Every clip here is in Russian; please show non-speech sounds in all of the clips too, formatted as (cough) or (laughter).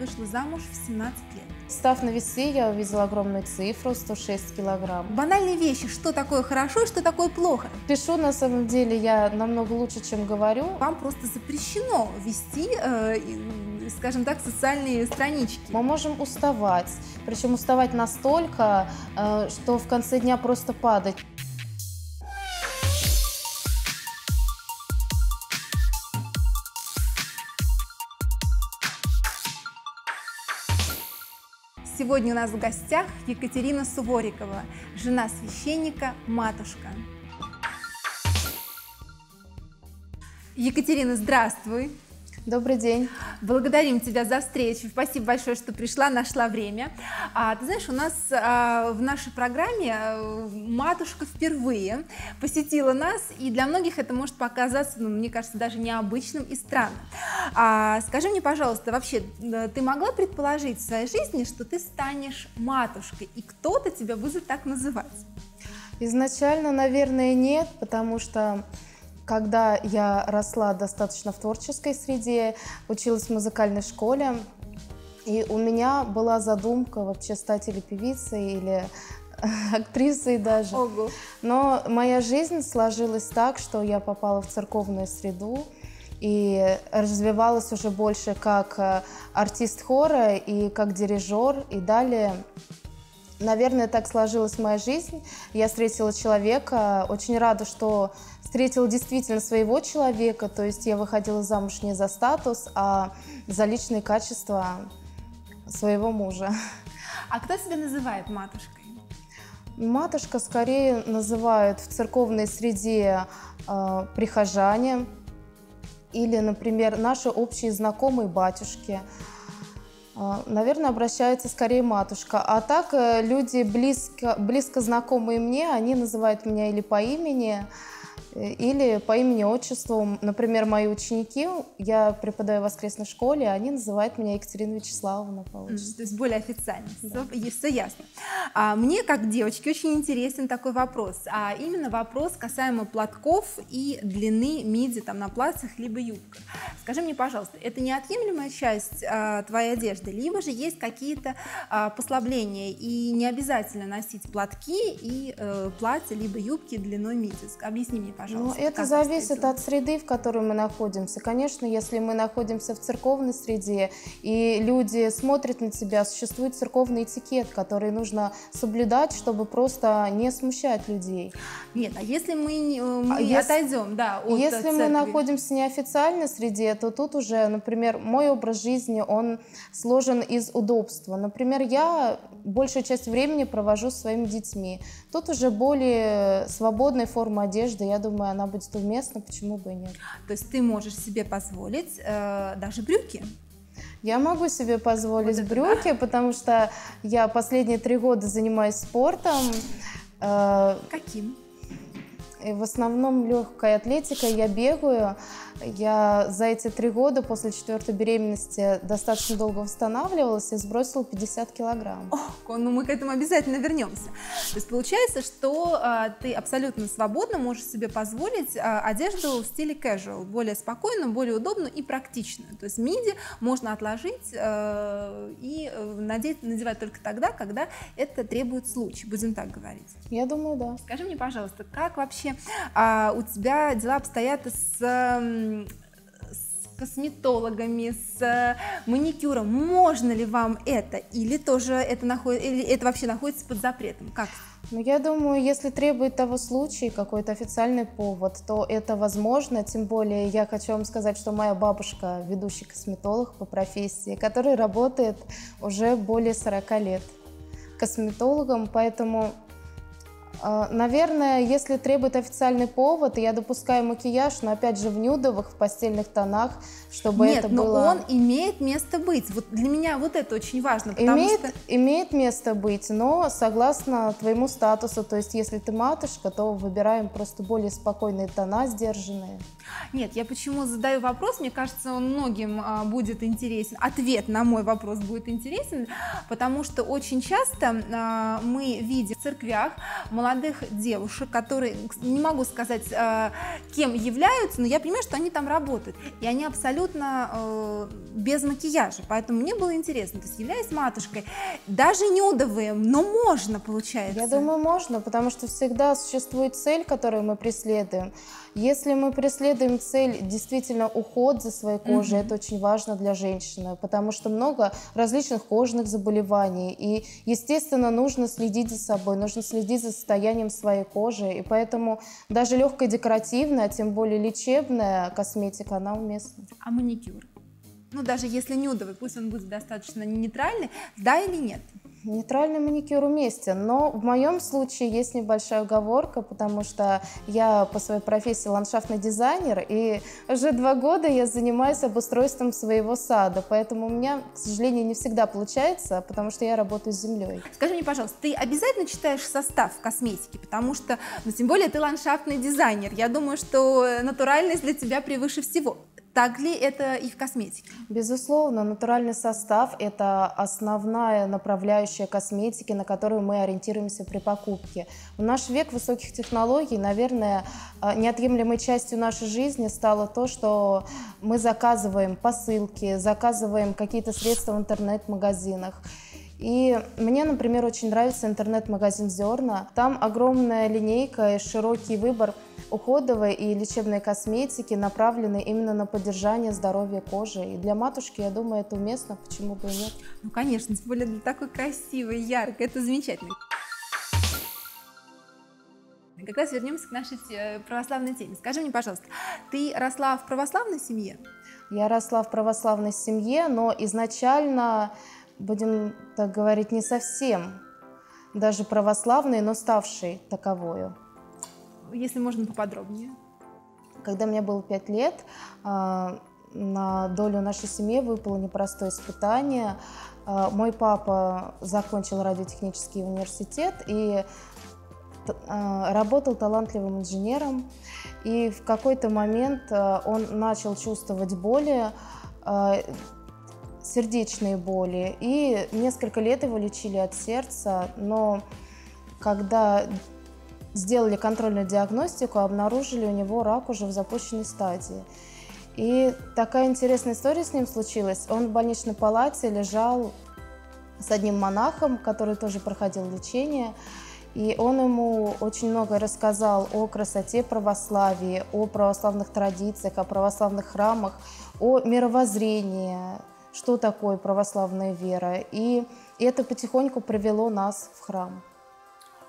вышла замуж в 17 лет. Став на весы, я увидела огромную цифру 106 килограмм. Банальные вещи, что такое хорошо и что такое плохо. Пишу на самом деле я намного лучше, чем говорю. Вам просто запрещено вести, э, скажем так, социальные странички. Мы можем уставать, причем уставать настолько, э, что в конце дня просто падать. Сегодня у нас в гостях Екатерина Суворикова, жена священника, матушка. Екатерина, здравствуй. Добрый день. Благодарим тебя за встречу. Спасибо большое, что пришла, нашла время. А, ты знаешь, у нас а, в нашей программе а, матушка впервые посетила нас, и для многих это может показаться, ну, мне кажется, даже необычным и странным. А, скажи мне, пожалуйста, вообще, ты могла предположить в своей жизни, что ты станешь матушкой, и кто-то тебя будет так называть? Изначально, наверное, нет, потому что когда я росла достаточно в творческой среде, училась в музыкальной школе, и у меня была задумка вообще стать или певицей, или (laughs) актрисой даже. Ого. Но моя жизнь сложилась так, что я попала в церковную среду и развивалась уже больше как э, артист хора и как дирижер. И далее Наверное, так сложилась моя жизнь. Я встретила человека, очень рада, что встретила действительно своего человека, то есть я выходила замуж не за статус, а за личные качества своего мужа. А кто тебя называет матушкой? Матушка скорее называют в церковной среде э, прихожане или, например, наши общие знакомые батюшки – а, наверное, обращается скорее матушка. А так э, люди близко, близко знакомые мне, они называют меня или по имени, Э, или по имени-отчеству. Например, мои ученики, я преподаю в воскресной школе, они называют меня Екатерина Вячеславовна по отчеству. То есть более официально, да. все, все ясно. А мне, как девочке, очень интересен такой вопрос, а именно вопрос касаемо платков и длины миди там, на платьях либо юбках. Скажи мне, пожалуйста, это неотъемлемая часть а, твоей одежды, либо же есть какие-то а, послабления, и не обязательно носить платки и а, платья, либо юбки длиной миди? Объясни мне, пожалуйста. Ну, это зависит от среды, в которой мы находимся. Конечно, если мы находимся в церковной среде, и люди смотрят на тебя, существует церковный этикет, который нужно соблюдать, чтобы просто не смущать людей. Нет, а если мы, э, мы а если, отойдем, да, от Если церкви? мы находимся в неофициальной среде, то тут уже, например, мой образ жизни, он сложен из удобства. Например, я большую часть времени провожу с своими детьми. Тут уже более свободная форма одежды, я думаю, она будет уместна, почему бы и нет. То есть ты можешь себе позволить э, даже брюки? Я могу себе позволить вот брюки, да. потому что я последние три года занимаюсь спортом. Э, Каким? И в основном легкой атлетикой я бегаю. Я за эти три года после четвертой беременности достаточно долго восстанавливалась и сбросила 50 килограмм. О, ну мы к этому обязательно вернемся. То есть получается, что а, ты абсолютно свободно можешь себе позволить а, одежду в стиле casual, более спокойную, более удобную и практичную. То есть миди можно отложить а, и э, надеть, надевать только тогда, когда это требует случай, будем так говорить. Я думаю, да. Скажи мне, пожалуйста, как вообще а, у тебя дела обстоят с косметологами, с э, маникюром. Можно ли вам это? Или тоже это, наход... или это вообще находится под запретом? Как? Ну, я думаю, если требует того случая какой-то официальный повод, то это возможно. Тем более, я хочу вам сказать, что моя бабушка ведущий косметолог по профессии, который работает уже более 40 лет косметологом, поэтому наверное, если требует официальный повод, я допускаю макияж, но опять же в нюдовых, в постельных тонах, чтобы Нет, это но было... он имеет место быть. Вот для меня вот это очень важно. Имеет, что... имеет место быть, но согласно твоему статусу, то есть если ты матушка, то выбираем просто более спокойные тона, сдержанные. Нет, я почему задаю вопрос, мне кажется, он многим а, будет интересен, ответ на мой вопрос будет интересен, потому что очень часто а, мы видим в церквях молодых девушек, которые, не могу сказать, э, кем являются, но я понимаю, что они там работают. И они абсолютно э, без макияжа. Поэтому мне было интересно, то есть являясь матушкой, даже нюдовые, но можно, получается. Я думаю, можно, потому что всегда существует цель, которую мы преследуем. Если мы преследуем цель действительно уход за своей кожей, mm-hmm. это очень важно для женщины, потому что много различных кожных заболеваний. И, естественно, нужно следить за собой, нужно следить за состоянием своей кожи. И поэтому даже легкая декоративная, а тем более лечебная косметика, она уместна. А маникюр? Ну, даже если нюдовый, пусть он будет достаточно нейтральный, да или нет? Нейтральный маникюр уместен, но в моем случае есть небольшая оговорка, потому что я по своей профессии ландшафтный дизайнер, и уже два года я занимаюсь обустройством своего сада, поэтому у меня, к сожалению, не всегда получается, потому что я работаю с землей. Скажи мне, пожалуйста, ты обязательно читаешь состав косметики, потому что, ну, тем более ты ландшафтный дизайнер, я думаю, что натуральность для тебя превыше всего. Так ли это и в косметике? Безусловно, натуральный состав – это основная направляющая косметики, на которую мы ориентируемся при покупке. В наш век высоких технологий, наверное, а, неотъемлемой частью нашей жизни стало то, что мы заказываем посылки, заказываем какие-то средства в интернет-магазинах. И мне, например, очень нравится интернет-магазин «Зерна». Там огромная линейка и широкий выбор уходовой и лечебной косметики, направленной именно на поддержание здоровья кожи. И для матушки, я думаю, это уместно, почему бы и нет. Ну, конечно, тем более для такой красивой, яркой, это замечательно. Как раз вернемся к нашей э, православной теме. Скажи мне, пожалуйста, ты росла в православной семье? Я росла в православной семье, но изначально будем так говорить, не совсем даже православной, но ставшей таковою. Если можно поподробнее. Когда мне было пять лет, а, на долю нашей семьи выпало непростое испытание. А, мой папа закончил радиотехнический университет и а, работал талантливым инженером. И в какой-то момент он начал чувствовать боли, сердечные боли. И несколько лет его лечили от сердца, но когда сделали контрольную диагностику, обнаружили у него рак уже в запущенной стадии. И такая интересная история с ним случилась. Он в больничной палате лежал с одним монахом, который тоже проходил лечение. И он ему очень много рассказал о красоте православия, о православных традициях, о православных храмах, о мировоззрении, что такое православная вера. И это потихоньку привело нас в храм.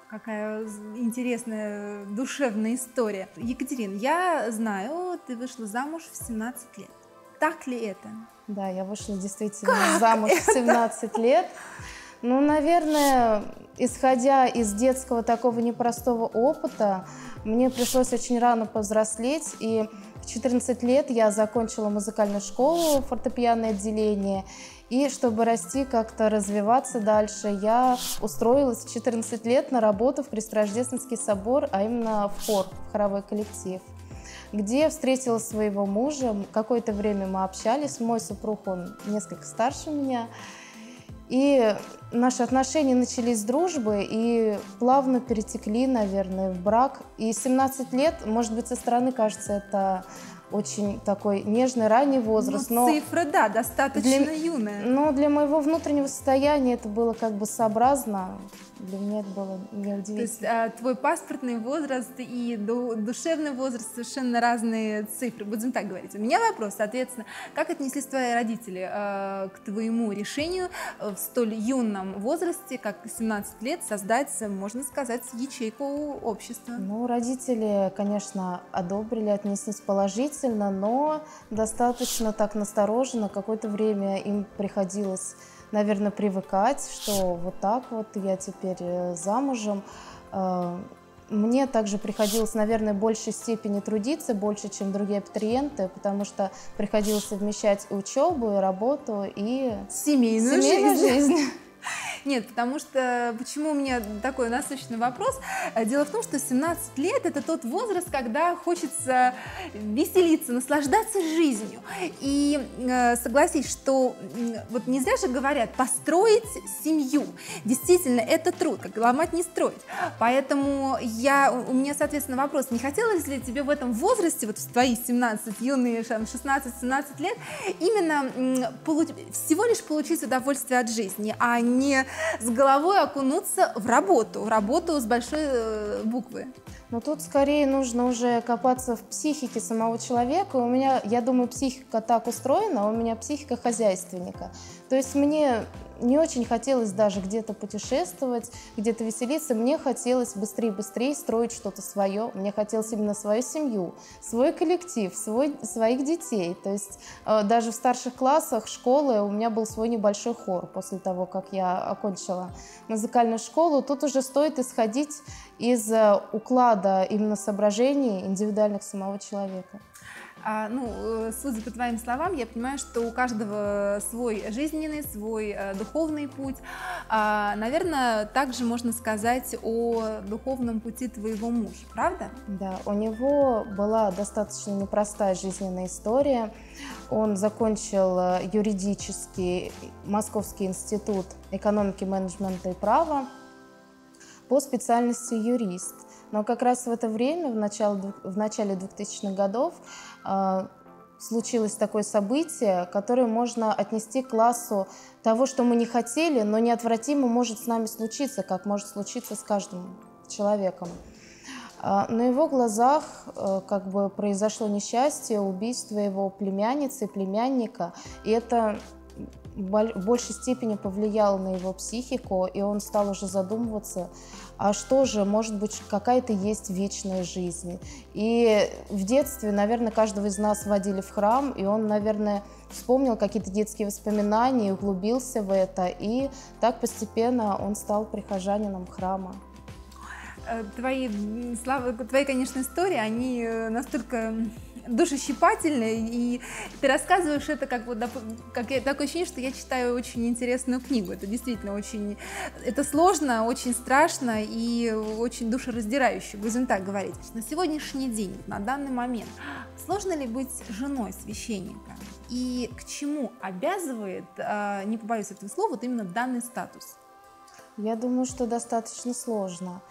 Какая интересная душевная история. Екатерина, я знаю, ты вышла замуж в 17 лет. Так ли это? Да, я вышла действительно как замуж это? в 17 лет. Ну, наверное, исходя из детского такого непростого опыта, мне пришлось очень рано повзрослеть, и 14 лет я закончила музыкальную школу, фортепианное отделение, и чтобы расти, как-то развиваться дальше, я устроилась в 14 лет на работу в Престрождественский собор, а именно в хор, в хоровой коллектив где встретила своего мужа. Какое-то время мы общались. Мой супруг, он несколько старше меня. И наши отношения начались с дружбы и плавно перетекли, наверное, в брак. И 17 лет, может быть, со стороны кажется, это очень такой нежный ранний возраст. Ну, но цифра, да, достаточно для, юная. Но для моего внутреннего состояния это было как бы сообразно. Для меня это было неудивительно. То есть а, твой паспортный возраст и душевный возраст совершенно разные цифры, будем так говорить. У меня вопрос, соответственно, как отнеслись твои родители а, к твоему решению в столь юном возрасте, как 17 лет, создать, можно сказать, ячейку общества? Ну, родители, конечно, одобрили, отнеслись положительно положительно, но достаточно так настороженно. Какое-то время им приходилось, наверное, привыкать, что вот так вот я теперь э, замужем. Э, мне также приходилось, наверное, в большей степени трудиться, больше, чем другие абитуриенты, потому что приходилось совмещать и учебу, и работу, и семейную, семейную жизнь. жизнь. Нет, потому что почему у меня такой насущный вопрос? Э, дело в том, что 17 лет это тот возраст, когда хочется веселиться, наслаждаться жизнью. И э, согласись, что вот не зря же говорят, построить семью. Действительно, это труд, как ломать не строить. Поэтому я, у меня, соответственно, вопрос, не хотелось ли тебе в этом возрасте, вот в твои 17, юные 16-17 лет, именно всего лишь получить удовольствие от жизни, а не с головой окунуться в работу, в работу с большой э, буквы. Но тут скорее нужно уже копаться в психике самого человека. У меня, я думаю, психика так устроена, а у меня психика хозяйственника. То есть мне не очень хотелось даже где-то путешествовать, где-то веселиться. Мне хотелось быстрее-быстрее строить что-то свое. Мне хотелось именно свою семью, свой коллектив, свой, своих детей. То есть э, даже в старших классах школы у меня был свой небольшой хор после того, как я окончила музыкальную школу. Тут уже стоит исходить из э, уклада именно соображений индивидуальных самого человека. А, ну, э, судя по твоим словам, я понимаю, что у каждого свой жизненный, свой э, духовный путь. А, наверное, также можно сказать о духовном пути твоего мужа, правда? Да, у него была достаточно непростая жизненная история. Он закончил э, юридический Московский институт экономики, менеджмента и права по специальности юрист. Но как раз в это время, в начале, в начале 2000-х годов, э, случилось такое событие, которое можно отнести к классу того, что мы не хотели, но неотвратимо может с нами случиться, как может случиться с каждым человеком. А, на его глазах э, как бы произошло несчастье, убийство его племянницы, племянника, и это в большей степени повлияло на его психику, и он стал уже задумываться, а что же, может быть, какая-то есть вечная жизнь. И в детстве, наверное, каждого из нас водили в храм, и он, наверное, вспомнил какие-то детские воспоминания, углубился в это, и так постепенно он стал прихожанином храма. Э, твои, слава, твои, конечно, истории, они э, настолько душещипательно, и ты рассказываешь это как вот как я, такое ощущение, что я читаю очень интересную книгу. Это действительно очень, это сложно, очень страшно и очень душераздирающе, будем так говорить. На сегодняшний день, на данный момент, сложно ли быть женой священника? И к чему обязывает, а, не побоюсь этого слова, вот именно данный статус? Я думаю, что достаточно сложно.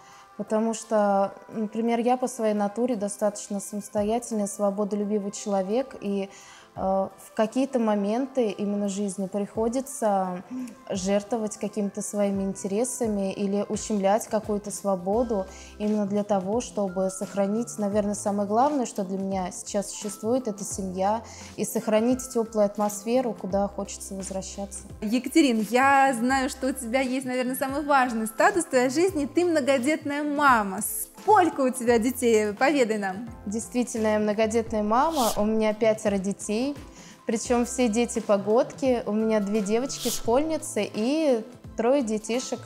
Потому что, например, я по своей натуре достаточно самостоятельный, свободолюбивый человек, и в какие-то моменты именно жизни приходится жертвовать какими-то своими интересами или ущемлять какую-то свободу именно для того, чтобы сохранить, наверное, самое главное, что для меня сейчас существует, это семья, и сохранить теплую атмосферу, куда хочется возвращаться. Екатерин, я знаю, что у тебя есть, наверное, самый важный статус в твоей жизни, ты многодетная мама. Сколько у тебя детей? Поведай нам. Действительно, я многодетная мама, у меня пятеро детей, причем все дети погодки, у меня две девочки, школьницы и трое детишек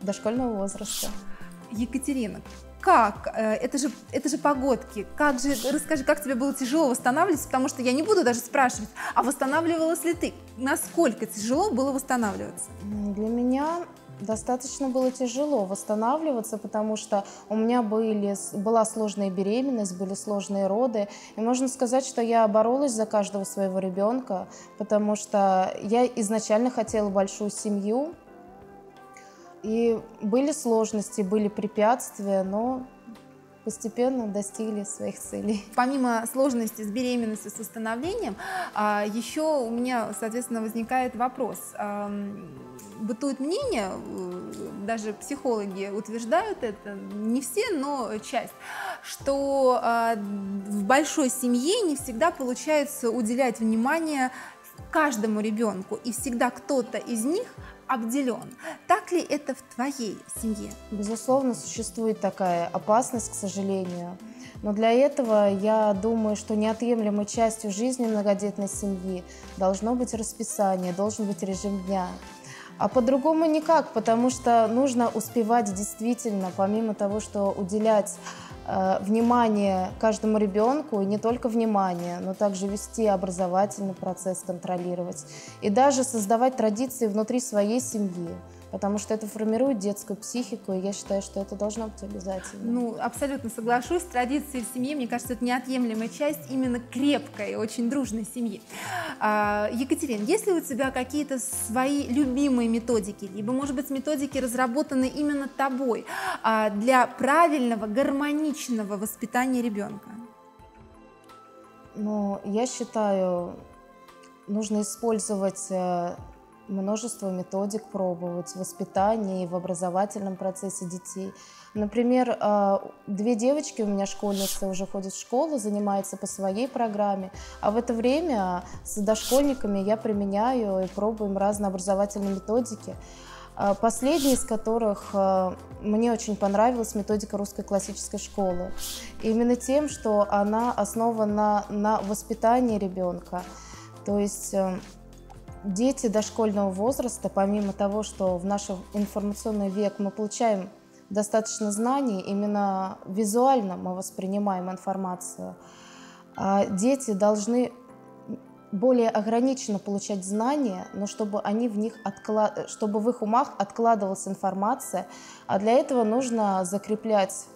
дошкольного возраста. Екатерина, как? Э, это же, это же погодки. Как же, расскажи, как тебе было тяжело восстанавливаться, потому что я не буду даже спрашивать, а восстанавливалась ли ты? Насколько тяжело было восстанавливаться? Для меня Достаточно было тяжело восстанавливаться, потому что у меня были, была сложная беременность, были сложные роды. И можно сказать, что я боролась за каждого своего ребенка, потому что я изначально хотела большую семью. И были сложности, были препятствия, но постепенно достигли своих целей. Помимо сложности с беременностью, с восстановлением, а, еще у меня, соответственно, возникает вопрос. Бытует мнение, э, даже психологи утверждают это, не все, но часть, что а, в большой семье не всегда получается уделять внимание каждому ребенку, и всегда кто-то из них обделен. Так ли это в твоей семье? Безусловно, существует такая опасность, к сожалению. Но для этого я думаю, что неотъемлемой частью жизни многодетной семьи должно быть расписание, должен быть режим дня. А по-другому никак, потому что нужно успевать действительно, помимо того, что уделять э, внимание каждому ребенку, и не только внимание, но также вести образовательный процесс, контролировать. И даже создавать традиции внутри своей семьи потому что это формирует детскую психику, и я считаю, что это должно быть обязательно. Ну, абсолютно соглашусь. Традиции в семье, мне кажется, это неотъемлемая часть именно крепкой очень дружной семьи. А, Екатерина, есть ли у тебя какие-то свои любимые методики, либо, может быть, методики, разработанные именно тобой а, для правильного, гармоничного воспитания ребенка? Ну, я считаю, нужно использовать э, множество методик пробовать в воспитании и в образовательном процессе детей. Например, а, две девочки у меня школьницы уже ходят в школу, занимаются по своей программе, а в это время с дошкольниками я применяю и пробуем разные образовательные методики. А, последняя из которых а, мне очень понравилась методика русской классической школы. Именно тем, что она основана на воспитании ребенка. То есть э, дети дошкольного возраста, помимо того, что в наш информационный век мы получаем достаточно знаний, именно визуально мы воспринимаем информацию, а дети должны более ограниченно получать знания, но чтобы они в них отклад... чтобы в их умах откладывалась информация, а для этого нужно закреплять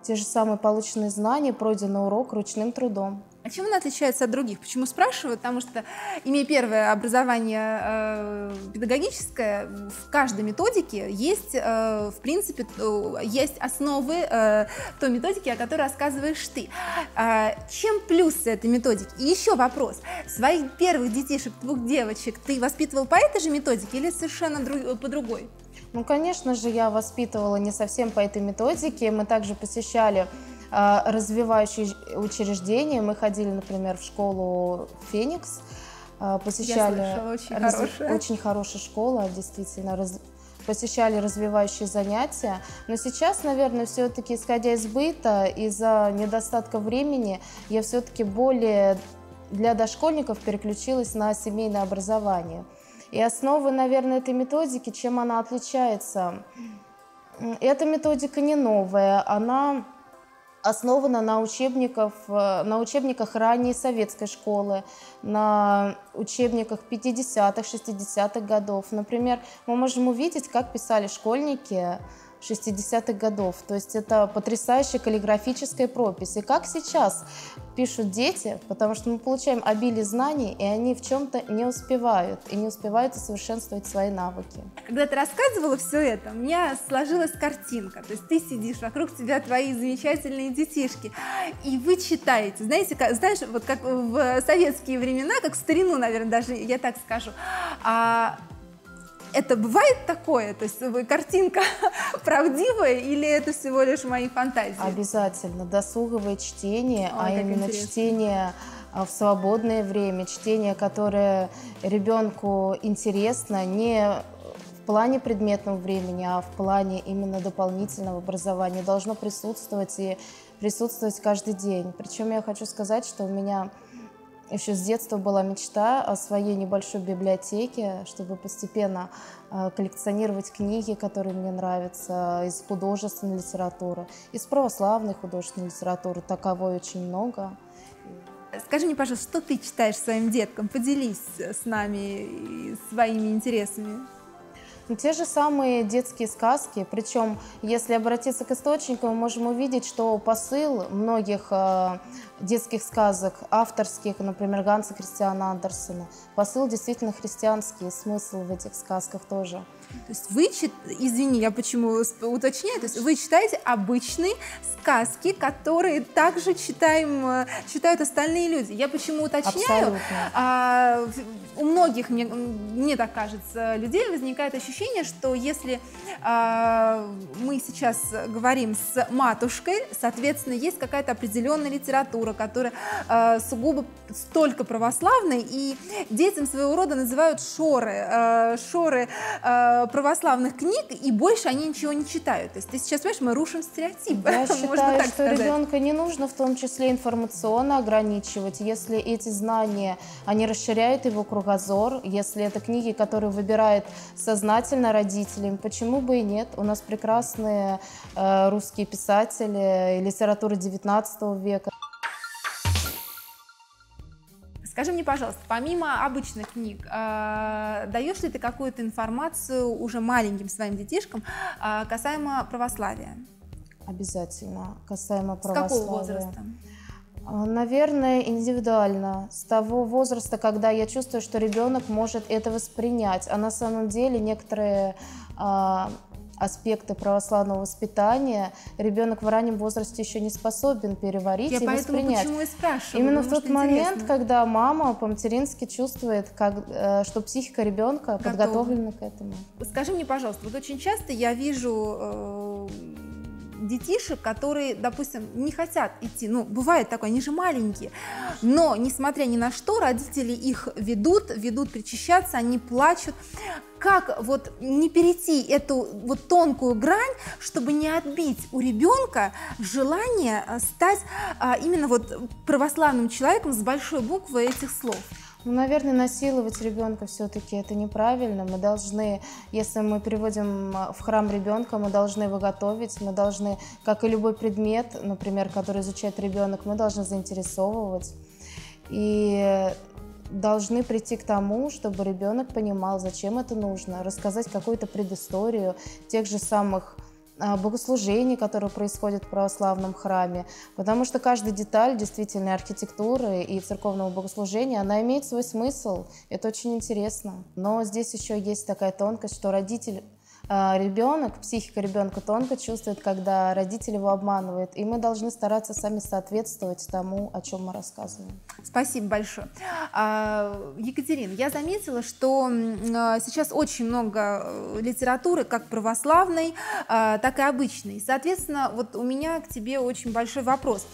те же самые полученные знания, пройденный урок ручным трудом. А чем она отличается от других? Почему спрашиваю? Потому что, имея первое образование э, педагогическое, в каждой методике есть, э, в принципе, э, есть основы э, той методики, о которой рассказываешь ты. Э, чем плюсы этой методики? И еще вопрос. Своих первых детишек, двух девочек, ты воспитывал по этой же методике или совершенно друг, по другой? Ну, конечно же, я воспитывала не совсем по этой методике. Мы также посещали развивающие учреждения. Мы ходили, например, в школу «Феникс», а, посещали... Я слышала, очень раз... хорошая. Очень хорошая школа, действительно, раз... посещали развивающие занятия. Но сейчас, наверное, все-таки, исходя из быта, из-за недостатка времени, я все-таки более для дошкольников переключилась на семейное образование. И основы, наверное, этой методики, чем она отличается? Эта методика не новая, она основана на, учебниках, э, на учебниках ранней советской школы, на учебниках 50-х, 60-х годов. Например, мы можем увидеть, как писали школьники 60-х годов. То есть это потрясающая каллиграфическая пропись. И как сейчас пишут дети, потому что мы получаем обилие знаний, и они в чем-то не успевают, и не успевают усовершенствовать свои навыки. Когда ты рассказывала все это, у меня сложилась картинка. То есть ты сидишь, вокруг тебя твои замечательные детишки, и вы читаете. Знаете, как, знаешь, вот как в советские времена, как в старину, наверное, даже я так скажу, а это бывает такое? То есть картинка (laughs) правдивая или это всего лишь мои фантазии? Обязательно. Досуговое чтение, Ой, а именно интересно. чтение а, в свободное время, чтение, которое ребенку интересно, не в плане предметного времени, а в плане именно дополнительного образования должно присутствовать и присутствовать каждый день. Причем я хочу сказать, что у меня еще с детства была мечта о своей небольшой библиотеке, чтобы постепенно э, коллекционировать книги, которые мне нравятся, из художественной литературы, из православной художественной литературы. Таковой очень много. Скажи мне, пожалуйста, что ты читаешь своим деткам? Поделись с нами своими интересами. Те же самые детские сказки, причем, если обратиться к источникам, мы можем увидеть, что посыл многих э, детских сказок, авторских, например, Ганса Кристиана Андерсона, посыл действительно христианский, смысл в этих сказках тоже. То есть вы, извини, я почему уточняю, то есть вы читаете обычные сказки, которые также читаем, э, читают остальные люди. Я почему уточняю? А, у многих, мне, мне так кажется, людей возникает ощущение, что если а, мы сейчас говорим с матушкой, соответственно, есть какая-то определенная литература, которая а, сугубо столько православная, и детям своего рода называют шоры. А, шоры а, э, православных книг, и больше они ничего не читают. То есть ты сейчас, понимаешь, мы рушим стереотипы. Я (laughs) считаю, что сказать. ребенка не нужно в том числе информационно ограничивать. Если эти знания, они расширяют его кругозор, если это книги, которые выбирает сознательно родителям, почему бы и нет? У нас прекрасные э, русские писатели, литература 19 века. Скажи мне, пожалуйста, помимо обычных книг, э, даешь ли ты какую-то информацию уже маленьким своим детишкам э, касаемо православия? Обязательно, касаемо православия. С какого возраста? А, наверное, индивидуально. С того возраста, когда я чувствую, что ребенок может это воспринять. А на самом деле некоторые а, аспекты православного воспитания ребенок в раннем возрасте еще не способен переварить Я и поэтому воспринять. Почему и спрашиваю, Именно в тот момент, интересно. когда мама по-матерински чувствует, как, э, что психика ребенка Готова. подготовлена к этому. Скажи мне, пожалуйста, вот очень часто я вижу э, детишек, которые, допустим, не хотят идти, ну, бывает такое, они же маленькие, но, несмотря ни на что, родители их ведут, ведут причащаться, они плачут. Как вот не перейти эту вот тонкую грань, чтобы не отбить у ребенка желание э, стать а, именно вот православным человеком с большой буквы этих слов? Ну, наверное, насиловать ребенка все-таки это неправильно. Мы должны, если мы приводим а, в храм ребенка, мы должны его готовить, мы должны, как и любой предмет, например, который изучает ребенок, мы должны заинтересовывать. И должны прийти к тому, чтобы ребенок понимал, зачем это нужно, рассказать какую-то предысторию тех же самых а, богослужений, которые происходят в православном храме, потому что каждая деталь действительно архитектуры и церковного богослужения, она имеет свой смысл, это очень интересно. Но здесь еще есть такая тонкость, что родитель ребенок, психика ребенка тонко чувствует, когда родители его обманывают, и мы должны стараться сами соответствовать тому, о чем мы рассказываем. Спасибо большое. А, Екатерина, я заметила, что а, сейчас очень много э, литературы, как православной, так и обычной. Соответственно, вот у меня к тебе очень большой вопрос.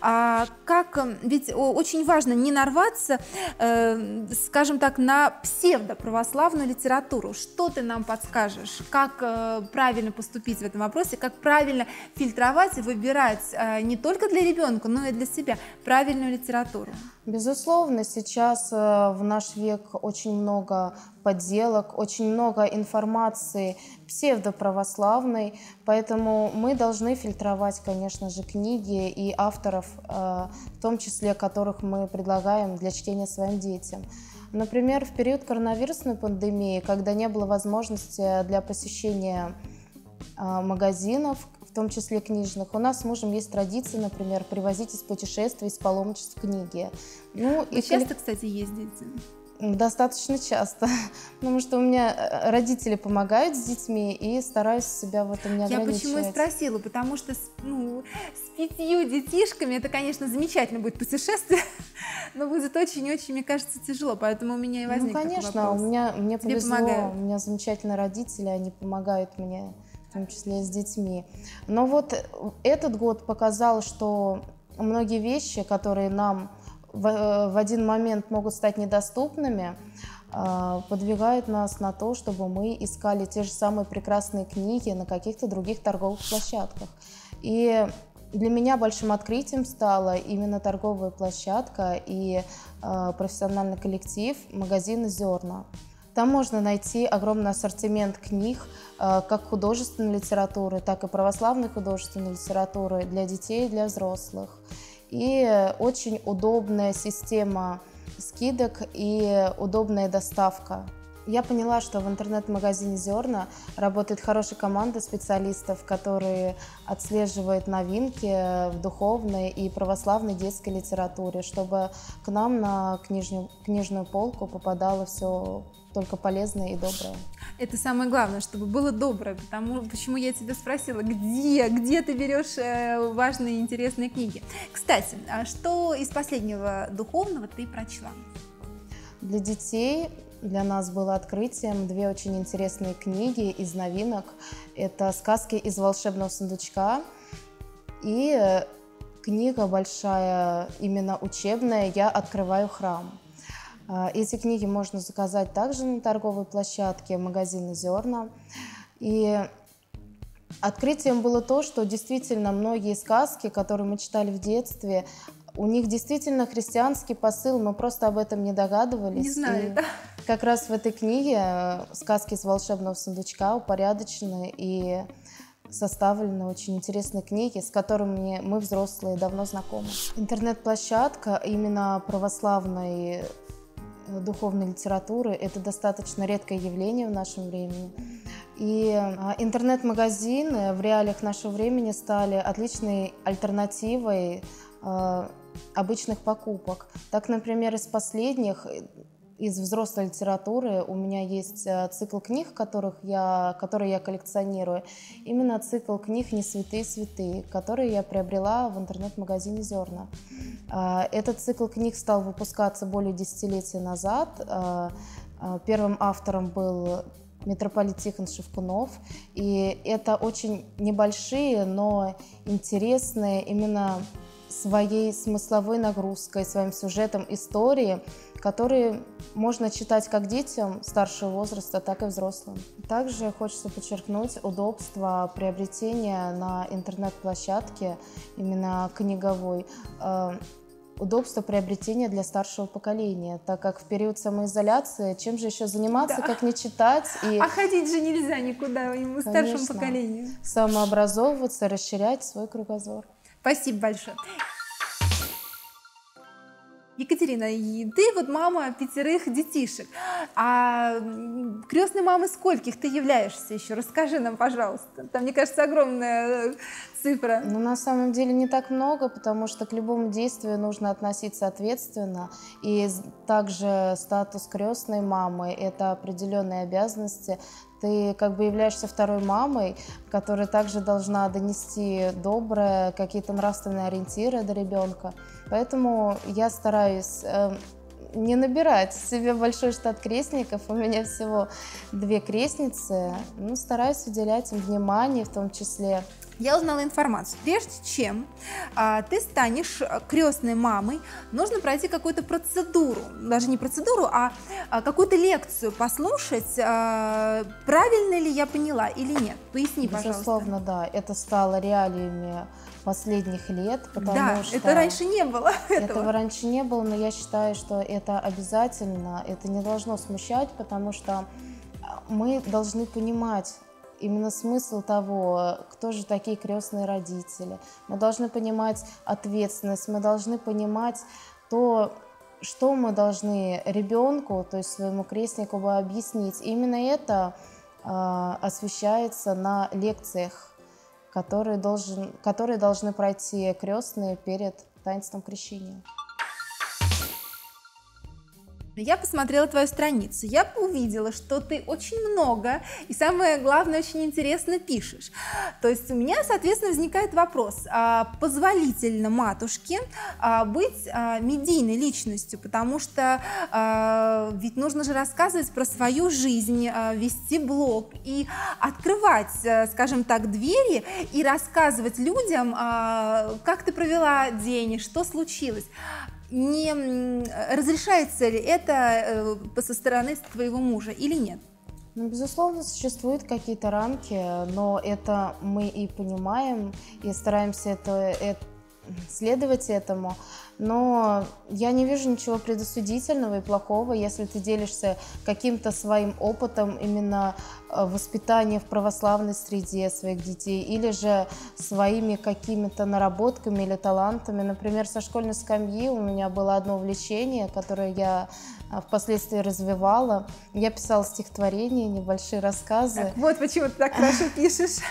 Как, ведь очень важно не нарваться, э, скажем так, на псевдоправославную литературу. Что ты нам подскажешь? Как как э, правильно поступить в этом вопросе, как правильно фильтровать и выбирать э, не только для ребенка, но и для себя правильную литературу. Безусловно, сейчас э, в наш век очень много подделок, очень много информации псевдоправославной, поэтому мы должны фильтровать, конечно же, книги и авторов, в том числе которых мы предлагаем для чтения своим детям. Например, в период коронавирусной пандемии, когда не было возможности для посещения а, магазинов, в том числе книжных. У нас с мужем есть традиция, например, привозить из путешествий, из паломничеств книги. Ну, Вы и часто, кстати, ездите? Достаточно часто, (laughs) потому что у меня э, родители помогают с детьми и стараюсь себя в этом не ограничивать. Я почему и спросила, потому что с, ну, с пятью детишками это, конечно, замечательно будет путешествие, (laughs) но будет очень-очень, мне кажется, тяжело, поэтому у меня и ну, возник Ну, конечно, у меня мне Тебе повезло, помогают. у меня замечательные родители, они помогают мне, в том числе и с детьми. Но вот этот год показал, что многие вещи, которые нам в, в один момент могут стать недоступными, а, подвигают нас на то, чтобы мы искали те же самые прекрасные книги на каких-то других торговых площадках. И для меня большим открытием стала именно торговая площадка и э, профессиональный коллектив магазина «Зерна». Там можно найти огромный ассортимент книг, э, как художественной литературы, так и православной художественной литературы для детей и для взрослых и очень удобная система скидок и удобная доставка. Я поняла, что в интернет-магазине «Зерна» работает хорошая команда специалистов, которые отслеживают новинки в духовной и православной детской литературе, чтобы к нам на книжную, книжную полку попадало все только полезное и доброе. Это самое главное, чтобы было доброе, потому почему я тебя спросила, где, где ты берешь э, важные и интересные книги. Кстати, а что из последнего духовного ты прочла? Для детей для нас было открытием две очень интересные книги из новинок. Это «Сказки из волшебного сундучка» и э, книга большая, именно учебная «Я открываю храм». А, эти книги можно заказать также на торговой площадке магазина «Зерна». И открытием было то, что действительно многие сказки, которые мы читали в детстве, у них действительно христианский посыл, мы просто об этом не догадывались. Не знали, и да? Как раз в этой книге э, сказки из волшебного сундучка упорядочены и составлены очень интересные книги, с которыми мы, взрослые, давно знакомы. Интернет-площадка именно православной духовной литературы – это достаточно редкое явление в нашем времени. И а, интернет-магазины в реалиях нашего времени стали отличной альтернативой э, обычных покупок. Так, например, из последних, из взрослой литературы у меня есть э, цикл книг, которых я, которые я коллекционирую. Именно цикл книг «Не святые святые», которые я приобрела в интернет-магазине «Зерна». Э, этот цикл книг стал выпускаться более десятилетия назад. Э, первым автором был митрополит Тихон Шевкунов. И это очень небольшие, но интересные именно своей смысловой нагрузкой, своим сюжетом истории, которые можно читать как детям старшего возраста, так и взрослым. Также хочется подчеркнуть удобство приобретения на интернет-площадке, именно книговой, э, удобство приобретения для старшего поколения, так как в период самоизоляции чем же еще заниматься, да. как не читать и... А ходить же нельзя никуда ему, Конечно. старшему поколению. Самообразовываться, расширять свой кругозор. Спасибо большое. Екатерина, ты вот мама пятерых детишек, а крестной мамы скольких ты являешься еще? Расскажи нам, пожалуйста. Там, мне кажется, огромная э, цифра. Ну, на самом деле не так много, потому что к любому действию нужно относиться ответственно. И также статус крестной мамы – это определенные обязанности, ты как бы являешься второй мамой, которая также должна донести доброе, какие-то нравственные ориентиры до ребенка. Поэтому я стараюсь э, не набирать себе большой штат крестников. У меня всего две крестницы. Ну, стараюсь уделять им внимание в том числе я узнала информацию. Прежде чем а, ты станешь крестной мамой, нужно пройти какую-то процедуру, даже не процедуру, а, а какую-то лекцию послушать, а, правильно ли я поняла или нет. Поясни, пожалуйста. Безусловно, да. Это стало реалиями последних лет, потому да, что... это раньше не было (laughs) этого. Этого раньше не было, но я считаю, что это обязательно, это не должно смущать, потому что мы должны понимать, именно смысл того, кто же такие крестные родители. Мы должны понимать ответственность, мы должны понимать то, что мы должны ребенку, то есть своему крестнику бы объяснить. Именно это э, освещается на лекциях, которые, должен, которые должны пройти крестные перед таинством крещения. Я посмотрела твою страницу, я увидела, что ты очень много и самое главное, очень интересно пишешь. То есть у меня, соответственно, возникает вопрос, а позволительно матушке а, быть а, медийной личностью, потому что ведь нужно же рассказывать про свою жизнь, вести блог и открывать, скажем так, двери и рассказывать людям, как ты провела день, что случилось не разрешается ли это э, со стороны твоего мужа или нет? Ну, безусловно, существуют какие-то рамки, но это мы и понимаем, и стараемся это, это следовать этому. Но я не вижу ничего предосудительного и плохого, если ты делишься каким-то своим опытом именно э, воспитания в православной среде своих детей, или же своими какими-то наработками или талантами. Например, со школьной скамьи у меня было одно увлечение, которое я э, впоследствии развивала. Я писала стихотворения, небольшие рассказы. Так, вот почему ты так хорошо пишешь.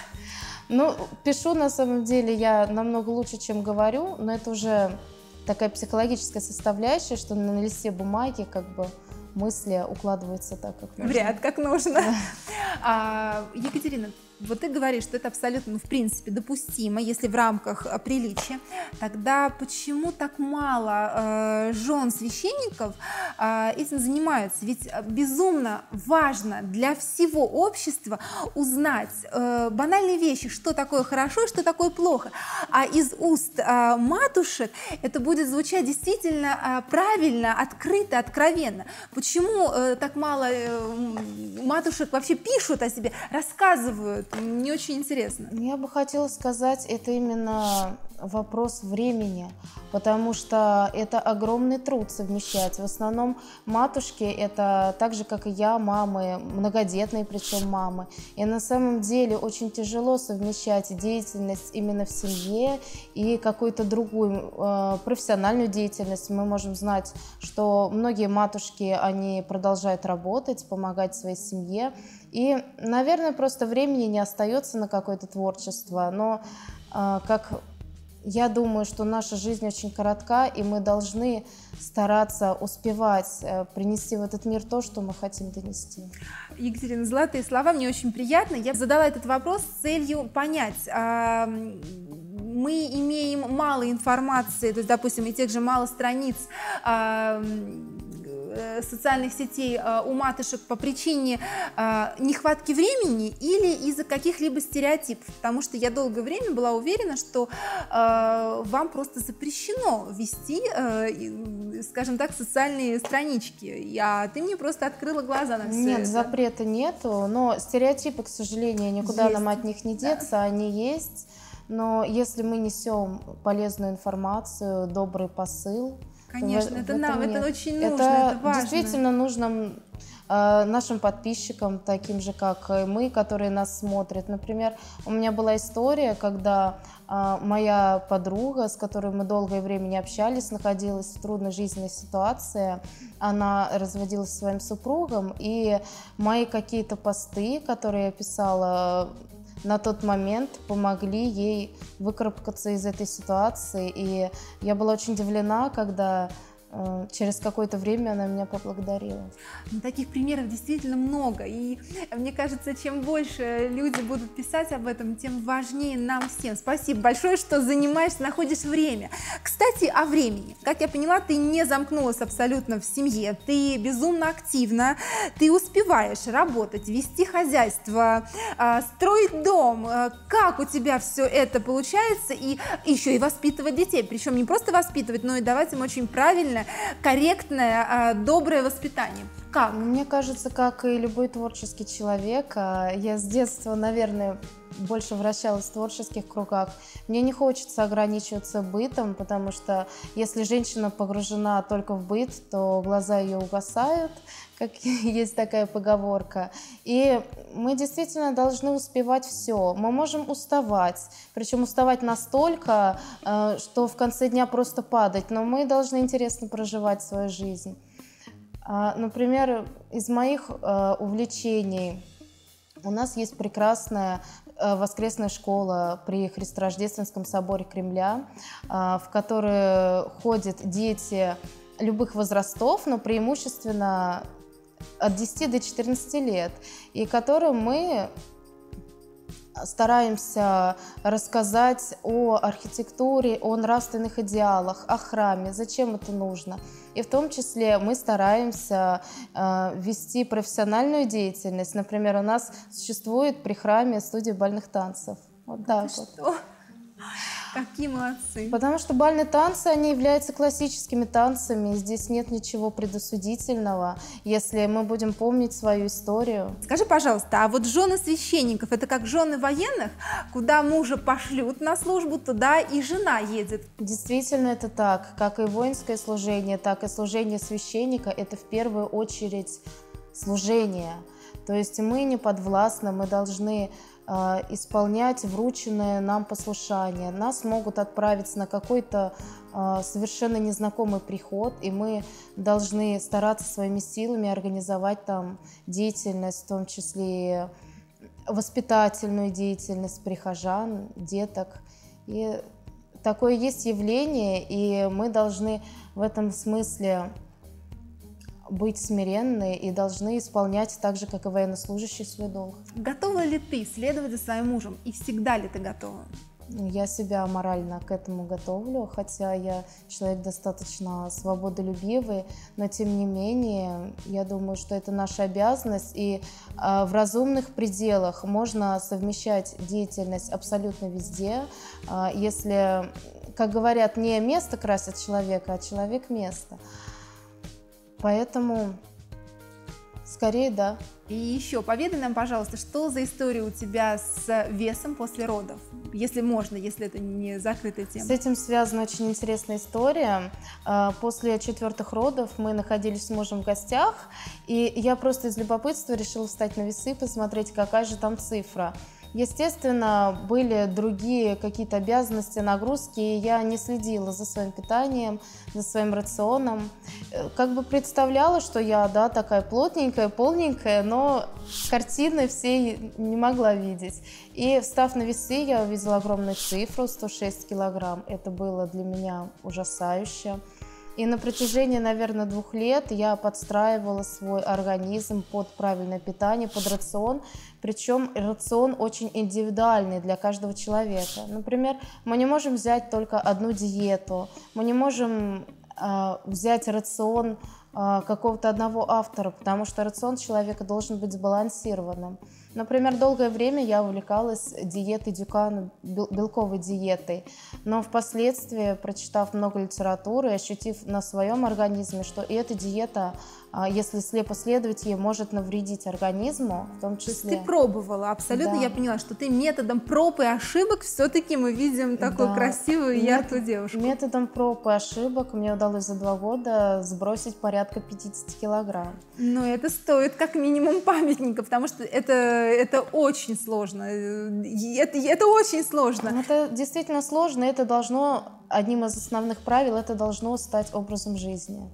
Ну, пишу на самом деле я намного лучше, чем говорю, но это уже такая психологическая составляющая, что на листе бумаги как бы мысли укладываются так, как нужно. В ряд, как нужно. А, Екатерина, вот ты говоришь, что это абсолютно, ну, в принципе, допустимо, если в рамках э, приличия, тогда почему так мало э, жен священников э, этим занимаются? Ведь э, безумно важно для всего общества узнать э, банальные вещи, что такое хорошо что такое плохо. А из уст э, матушек это будет звучать действительно э, правильно, открыто, откровенно. Почему э, так мало э, матушек вообще пишут о себе, рассказывают? Мне очень интересно. Я бы хотела сказать, это именно вопрос времени, потому что это огромный труд совмещать. В основном матушки это так же, как и я, мамы, многодетные причем мамы. И на самом деле очень тяжело совмещать деятельность именно в семье и какую-то другую э, профессиональную деятельность. Мы можем знать, что многие матушки, они продолжают работать, помогать своей семье. И, наверное, просто времени не остается на какое-то творчество. Но э, как я думаю, что наша жизнь очень коротка, и мы должны стараться успевать э, принести в этот мир то, что мы хотим донести. Екатерина, золотые слова, мне очень приятно. Я задала этот вопрос с целью понять, а, мы имеем мало информации, то есть, допустим, и тех же мало страниц а, социальных сетей э, у матушек по причине э, нехватки времени или из-за каких-либо стереотипов? Потому что я долгое время была уверена, что вам просто запрещено вести, скажем так, социальные странички, а ты мне просто открыла глаза на все Нет, это. запрета нету, но стереотипы, к сожалению, никуда есть. нам от них не деться, да. они есть. Но если мы несем полезную информацию, добрый посыл, Конечно, в, это в нам, нет. это очень нужно, это, это важно. действительно нужно э, нашим подписчикам, таким же, как и мы, которые нас смотрят. Например, у меня была история, когда э, моя подруга, с которой мы долгое время не общались, находилась в трудной жизненной ситуации. Она разводилась со своим супругом, и мои какие-то посты, которые я писала на тот момент помогли ей выкарабкаться из этой ситуации. И я была очень удивлена, когда через какое-то время она меня поблагодарила. Ну, таких примеров действительно много, и мне кажется, чем больше люди будут писать об этом, тем важнее нам всем. Спасибо большое, что занимаешься, находишь время. Кстати, о времени. Как я поняла, ты не замкнулась абсолютно в семье, ты безумно активна, ты успеваешь работать, вести хозяйство, а, строить дом. Э, как у тебя все это получается, и еще и воспитывать детей, причем не просто воспитывать, но и давать им очень правильно правильное, корректное, а, доброе воспитание. Как? Мне кажется, как и любой творческий человек, а, я с детства, наверное, больше вращалась в творческих кругах. Мне не хочется ограничиваться бытом, потому что если женщина погружена только в быт, то глаза ее угасают, как (laughs) есть такая поговорка. И мы действительно должны успевать все. Мы можем уставать, причем уставать настолько, э, что в конце дня просто падать, но мы должны интересно проживать свою жизнь. А, например, из моих э, увлечений у нас есть прекрасная э, воскресная школа при Христорождественском соборе Кремля, в которую ходят дети любых возрастов, но преимущественно от 10 до 14 лет, и которым мы стараемся рассказать о архитектуре, о нравственных идеалах, о храме, зачем это нужно. И в том числе мы стараемся э, вести профессиональную деятельность. Например, у нас существует при храме студия бальных танцев. Вот так вот. Что? Какие молодцы. Потому что бальные танцы, они являются классическими танцами. Здесь нет ничего предосудительного, если мы будем помнить свою историю. Скажи, пожалуйста, а вот жены священников, это как жены военных, куда мужа пошлют на службу, туда и жена едет? Действительно, это так. Как и воинское служение, так и служение священника, это в первую очередь служение. То есть мы не подвластны, мы должны исполнять врученное нам послушание. Нас могут отправить на какой-то а, совершенно незнакомый приход, и мы должны стараться своими силами организовать там деятельность, в том числе воспитательную деятельность прихожан, деток. И такое есть явление, и мы должны в этом смысле быть смиренны и должны исполнять так же, как и военнослужащие, свой долг. Готова ли ты следовать за своим мужем и всегда ли ты готова? Я себя морально к этому готовлю, хотя я человек достаточно свободолюбивый, но тем не менее, я думаю, что это наша обязанность, и э, в разумных пределах можно совмещать деятельность абсолютно везде, э, если, как говорят, не место красит человека, а человек место. Поэтому скорее да. И еще поведай нам, пожалуйста, что за история у тебя с весом после родов? Если можно, если это не закрытая тема. С этим связана очень интересная история. А, после четвертых родов мы находились с мужем в гостях, и я просто из любопытства решила встать на весы, посмотреть, какая же там цифра. Естественно, были другие какие-то обязанности, нагрузки, и я не следила за своим питанием, за своим рационом. Э, как бы представляла, что я, да, такая плотненькая, полненькая, но картины всей не могла видеть. И встав на весы, я увидела огромную цифру, 106 килограмм. Это было для меня ужасающе. И на протяжении, наверное, двух лет я подстраивала свой организм под правильное питание, под рацион. Причем рацион очень индивидуальный для каждого человека. Например, мы не можем взять только одну диету, мы не можем э, взять рацион э, какого-то одного автора, потому что рацион человека должен быть сбалансированным. Например, долгое время я увлекалась диетой Дюкана, белковой диетой, но впоследствии, прочитав много литературы, ощутив на своем организме, что и эта диета если слепо следовать ей, может навредить организму, в том числе. То есть ты пробовала, абсолютно да. я поняла, что ты методом проб и ошибок все-таки мы видим такую да. красивую и яркую девушку. Методом проб и ошибок мне удалось за два года сбросить порядка 50 килограмм. Ну, это стоит как минимум памятника, потому что это, это очень сложно. Это, это очень сложно. Это действительно сложно, это должно, одним из основных правил, это должно стать образом жизни.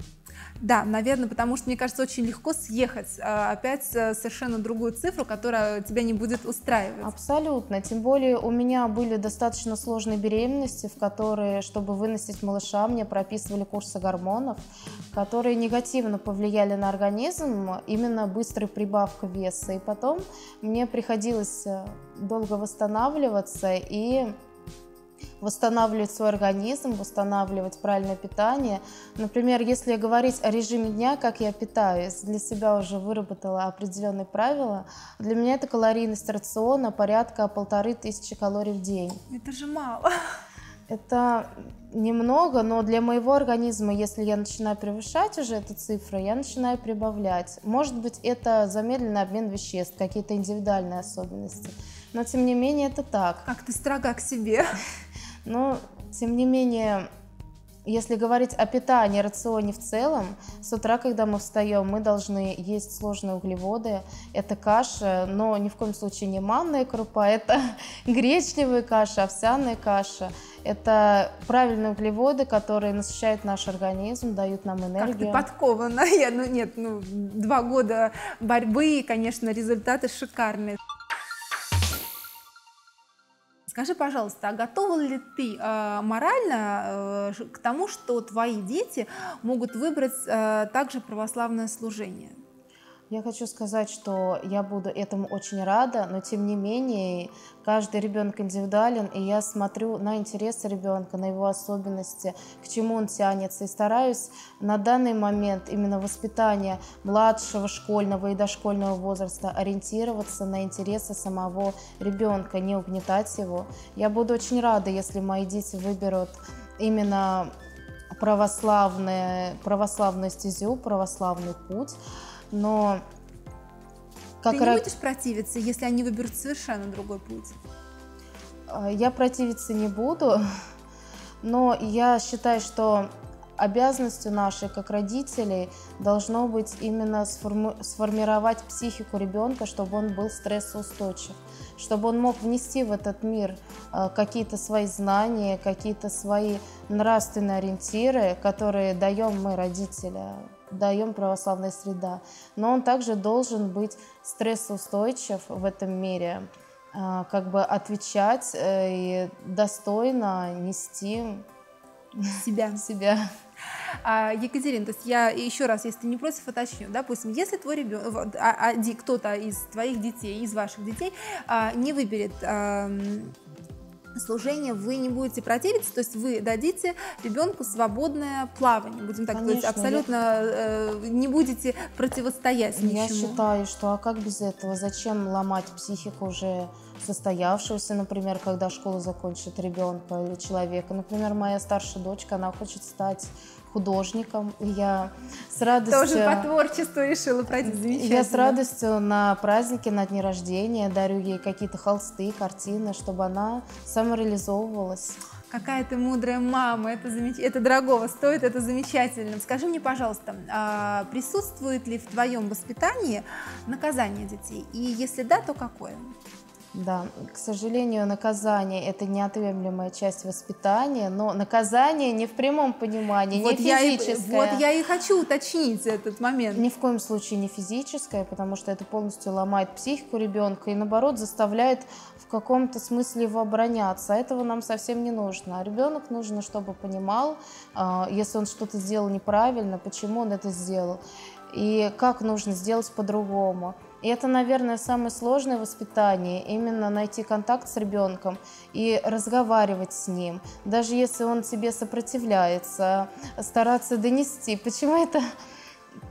Да, наверное, потому что, мне кажется, очень легко съехать а, опять совершенно другую цифру, которая тебя не будет устраивать. Абсолютно. Тем более у меня были достаточно сложные беременности, в которые, чтобы выносить малыша, мне прописывали курсы гормонов, которые негативно повлияли на организм, именно быстрой прибавка веса. И потом мне приходилось э, долго восстанавливаться и восстанавливать свой организм, восстанавливать правильное питание. Например, если говорить о режиме дня, как я питаюсь, для себя уже выработала определенные правила. Для меня это калорийность рациона порядка полторы тысячи калорий в день. Это же мало. Это немного, но для моего организма, если я начинаю превышать уже эту цифру, я начинаю прибавлять. Может быть, это замедленный обмен веществ, какие-то индивидуальные особенности. Но, тем не менее, это так. Как ты строга к себе. Но, тем не менее, если говорить о питании, рационе в целом, с утра, когда мы встаем, мы должны есть сложные углеводы. Это каша, но ни в коем случае не манная крупа, (laughs) это гречневая каша, овсяная каша. Это правильные углеводы, которые насыщают наш организм, дают нам энергию. Как ты подкована. (laughs) Я, ну, нет, ну, два года борьбы, и, конечно, результаты шикарные. Скажи, пожалуйста, а готова ли ты э, морально э, к тому, что твои дети могут выбрать э, также православное служение? Я хочу сказать, что я буду этому очень рада, но тем не менее каждый ребенок индивидуален, и я смотрю на интересы ребенка, на его особенности, к чему он тянется, и стараюсь на данный момент именно воспитание младшего школьного и дошкольного возраста ориентироваться на интересы самого ребенка, не угнетать его. Я буду очень рада, если мои дети выберут именно православную, православную стезю, православный путь но как Ты не будешь противиться, если они выберут совершенно другой путь? А, я противиться не буду, (laughs) но я считаю, что обязанностью нашей, как родителей, должно быть именно сформи сформировать психику ребенка, чтобы он был стрессоустойчив, чтобы он мог внести в этот мир э, какие-то свои знания, какие-то свои нравственные ориентиры, которые даем мы, родители, даем православная среда. Но он также должен быть стрессоустойчив в этом мире, а, как бы отвечать э, и достойно нести себя. (laughs) себя. А, Екатерина, то есть я еще раз, если ты не против, уточню, допустим, если твой ребенок, а, а, кто-то из твоих детей, из ваших детей а, не выберет служение вы не будете противиться, то есть вы дадите ребенку свободное плавание, будем так говорить, абсолютно я... э, не будете противостоять ничему. Я считаю, что а как без этого? Зачем ломать психику уже состоявшегося, например, когда школу закончит ребенка или человека. Например, моя старшая дочка, она хочет стать художником. И я с радостью... Тоже по творчеству решила пройти, замечательно. Я с радостью на празднике, на дни рождения дарю ей какие-то холсты, картины, чтобы она самореализовывалась. Какая ты мудрая мама, это, замеч... это дорогого стоит, это замечательно. Скажи мне, пожалуйста, а присутствует ли в твоем воспитании наказание детей? И если да, то какое? Да, к сожалению, наказание – это неотъемлемая часть воспитания, но наказание не в прямом понимании, вот не физическое. Я и, вот я и хочу уточнить этот момент. Ни в коем случае не физическое, потому что это полностью ломает психику ребенка и, наоборот, заставляет в каком-то смысле его обороняться. Этого нам совсем не нужно. А ребенок нужно, чтобы понимал, а, если он что-то сделал неправильно, почему он это сделал и как нужно сделать по-другому. И это, наверное, самое сложное воспитание, именно найти контакт с ребенком и разговаривать с ним. Даже если он тебе сопротивляется, стараться донести. Почему это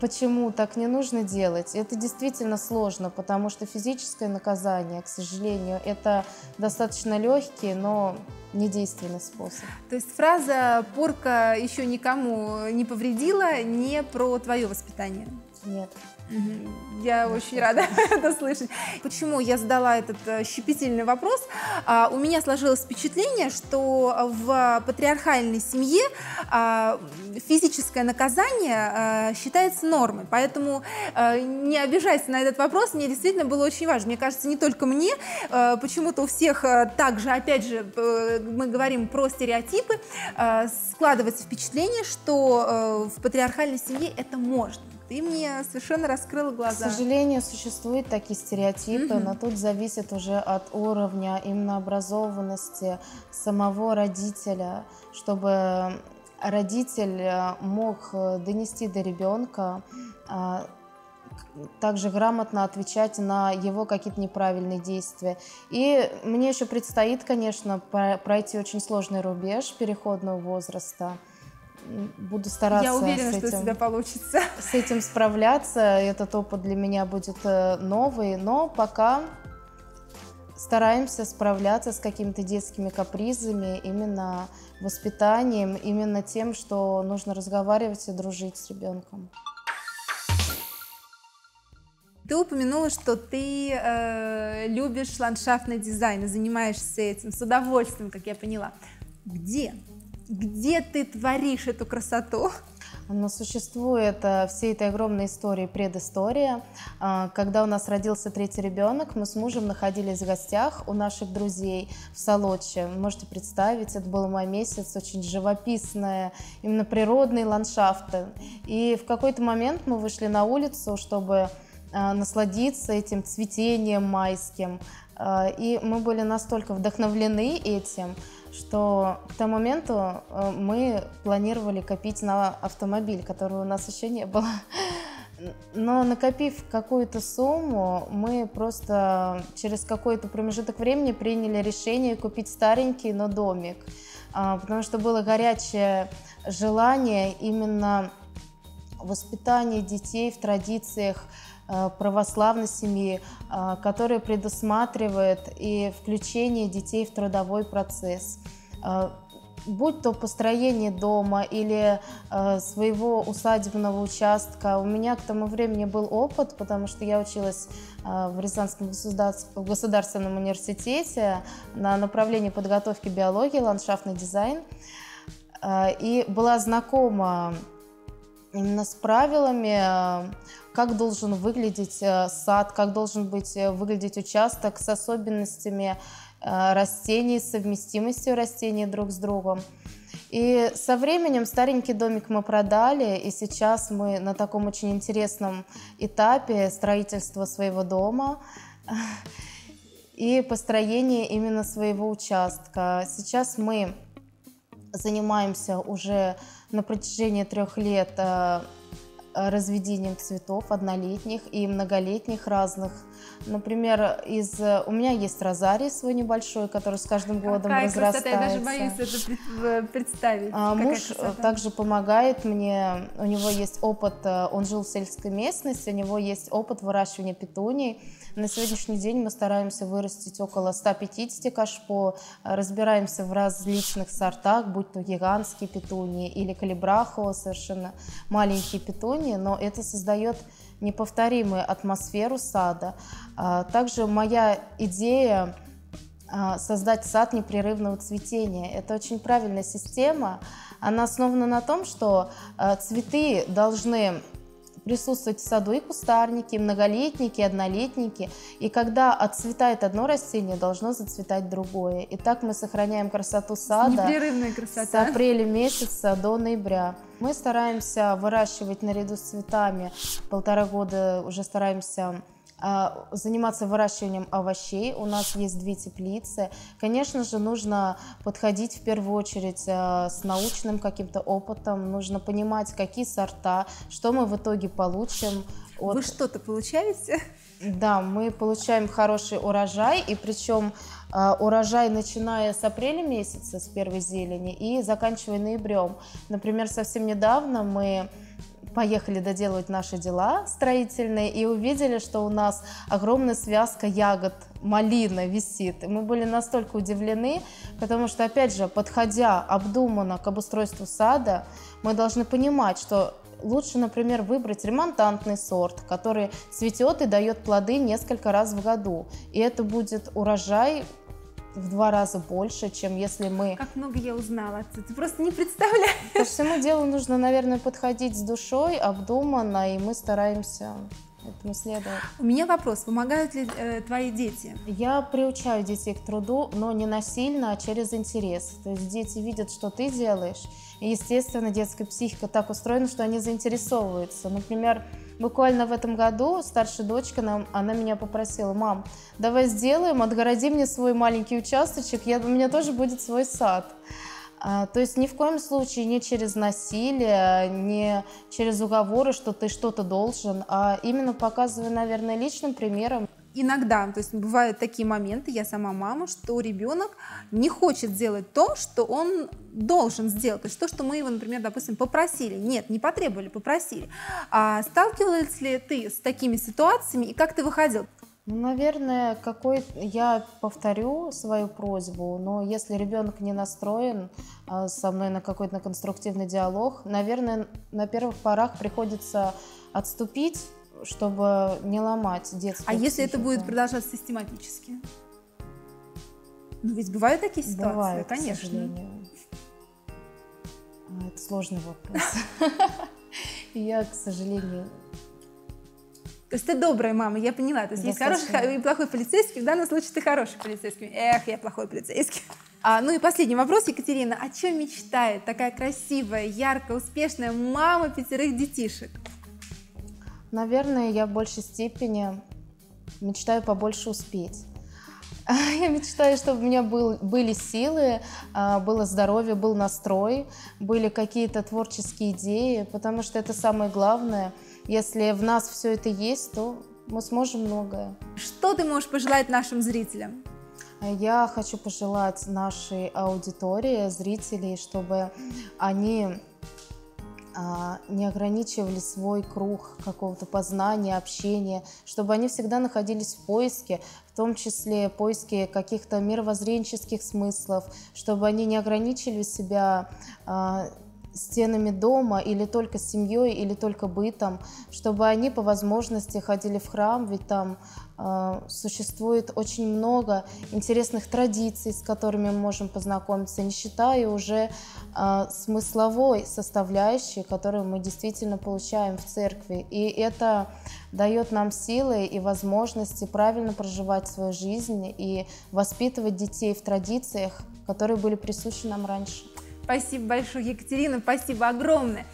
почему так не нужно делать. Это действительно сложно, потому что физическое наказание, к сожалению, это достаточно легкий, но недейственный способ. То есть фраза «порка еще никому не повредила» не про твое воспитание? Нет. Я очень рада (laughs) это слышать. Почему я задала этот э, щепетильный вопрос? А, у меня сложилось впечатление, что в патриархальной семье а, физическое наказание а, считается нормой. Поэтому не обижайся на этот вопрос, мне действительно было очень важно. Мне кажется, не только мне, почему-то у всех также, опять же, мы говорим про стереотипы, складывается впечатление, что в патриархальной семье это можно. Ты мне совершенно раскрыла глаза. К сожалению, существуют такие стереотипы, но тут зависит уже от уровня именно образованности самого родителя, чтобы родитель э, мог э, донести до ребенка а, также грамотно отвечать на его какие-то неправильные действия. И мне еще предстоит, конечно, пройти очень сложный рубеж переходного возраста буду стараться. Я уверена, с этим, что у тебя получится. С этим справляться. Этот опыт для меня будет э, новый, но пока стараемся справляться с какими-то детскими капризами, именно воспитанием, именно тем, что нужно разговаривать и дружить с ребенком. Ты упомянула, что ты э, любишь ландшафтный дизайн и занимаешься этим с удовольствием, как я поняла. Где? Где ты творишь эту красоту? Но существует э, всей этой огромной истории предыстория. А, когда у нас родился третий ребенок, мы с мужем находились в гостях у наших друзей в Солоче. Можете представить, это был май месяц, очень живописные, именно природные ландшафты. И в какой-то момент мы вышли на улицу, чтобы а, насладиться этим цветением майским. А, и мы были настолько вдохновлены этим, что к тому моменту э, мы планировали копить на автомобиль, который у нас еще не было. Но накопив какую-то сумму, мы просто через какой-то промежуток времени приняли решение купить старенький, но домик. А, потому что было горячее желание именно воспитания детей в традициях православной семьи, э, которая предусматривает и включение детей в трудовой процесс э, будь то построение дома или э, своего усадебного участка. У меня к тому времени был опыт, потому что я училась э, в Рязанском государственном, университете на направлении подготовки биологии, ландшафтный дизайн. Э, и была знакома именно с правилами как должен выглядеть э, сад, как должен быть э, выглядеть участок с особенностями э, растений, совместимостью растений друг с другом. И со временем старенький домик мы продали, и сейчас мы на таком очень интересном этапе строительства своего дома (laughs) и построения именно своего участка. Сейчас мы занимаемся уже на протяжении трех лет разведением цветов однолетних и многолетних разных. Например, из у меня есть розарий свой небольшой, который с каждым годом Какая разрастается. Красота, я даже боюсь это представить. А, муж красота. также помогает мне. У него есть опыт, э, он жил в сельской местности, у него есть опыт выращивания петуний. На сегодняшний день мы стараемся вырастить около 150 кашпо, разбираемся в различных сортах, будь то гигантские петунии или калибрахо, совершенно маленькие петунии, но это создает неповторимую атмосферу сада. А, также моя идея а, создать сад непрерывного цветения. Это очень правильная система. Она основана на том, что а, цветы должны присутствовать в саду и кустарники, и многолетники, и однолетники. И когда отцветает одно растение, должно зацветать другое. И так мы сохраняем красоту сада Непрерывная красота. с апреля месяца до ноября. Мы стараемся выращивать наряду с цветами, полтора года уже стараемся заниматься выращиванием овощей. У нас есть две теплицы. Конечно же, нужно подходить в первую очередь а, с научным каким-то опытом. Нужно понимать, какие сорта, что мы в итоге получим. От... Вы что-то получаете? Да, мы получаем хороший урожай, и причем э, урожай начиная с апреля месяца, с первой зелени, и заканчивая ноябрем. Например, совсем недавно мы поехали доделывать наши дела строительные и увидели, что у нас огромная связка ягод малина висит. И мы были настолько удивлены, потому что, опять же, подходя обдуманно к обустройству сада, мы должны понимать, что лучше, например, выбрать ремонтантный сорт, который цветет и дает плоды несколько раз в году. И это будет урожай в два раза больше, чем если мы... Как много я узнала, ты просто не представляешь. Ко всему делу нужно, наверное, подходить с душой, обдуманно, и мы стараемся этому следовать. У меня вопрос, помогают ли э, твои дети? Я приучаю детей к труду, но не насильно, а через интерес. То есть дети видят, что ты делаешь, и, естественно, детская психика так устроена, что они заинтересовываются. Например, Буквально в этом году старшая дочка, нам, она меня попросила, мам, давай сделаем, отгороди мне свой маленький участочек, я, у меня тоже будет свой сад. А, то есть ни в коем случае не через насилие, не через уговоры, что ты что-то должен, а именно показывая, наверное, личным примером иногда, то есть бывают такие моменты, я сама мама, что ребенок не хочет сделать то, что он должен сделать, то есть то, что мы его, например, допустим, попросили, нет, не потребовали, попросили. А сталкивалась ли ты с такими ситуациями и как ты выходил? Ну, наверное, какой я повторю свою просьбу, но если ребенок не настроен а, со мной на какой-то конструктивный диалог, наверное, на первых порах приходится отступить чтобы не ломать детскую А психику. если это будет продолжаться систематически? Ну, ведь бывают такие ситуации, Бывает, конечно. К сожалению. А, это сложный вопрос. (laughs) Я, к сожалению, то есть ты добрая мама, я поняла. То есть есть хороший и плохой полицейский, в данном случае ты хороший полицейский. Эх, я плохой полицейский. А, ну и последний вопрос, Екатерина. О чем мечтает такая красивая, яркая, успешная мама пятерых детишек? Наверное, я в большей степени мечтаю побольше успеть. (laughs) Я мечтаю, чтобы у меня был, были силы, а, было здоровье, был настрой, были какие-то творческие идеи, потому что это самое главное. Если в нас все это есть, то мы сможем многое. Что ты можешь пожелать нашим зрителям? Я хочу пожелать нашей аудитории, зрителей, чтобы они не ограничивали свой круг какого-то познания, общения, чтобы они всегда находились в поиске, в том числе поиске каких-то мировоззренческих смыслов, чтобы они не ограничили себя а, стенами дома или только семьей, или только бытом, чтобы они по возможности ходили в храм, ведь там существует очень много интересных традиций, с которыми мы можем познакомиться, не считая уже э, смысловой составляющей, которую мы действительно получаем в церкви. И это дает нам силы и возможности правильно проживать свою жизнь и воспитывать детей в традициях, которые были присущи нам раньше. Спасибо большое, Екатерина, спасибо огромное.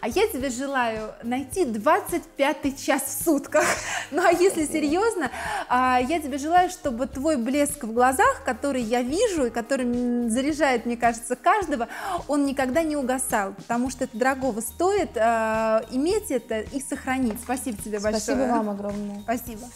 А я тебе желаю найти 25 час в сутках. (laughs) Ну а если серьезно, а, я тебе желаю, чтобы твой блеск в глазах, который я вижу и который заряжает, мне кажется, каждого, он никогда не угасал, потому что это дорогого стоит а, иметь это и сохранить. Спасибо тебе большое. Спасибо вам огромное. Спасибо.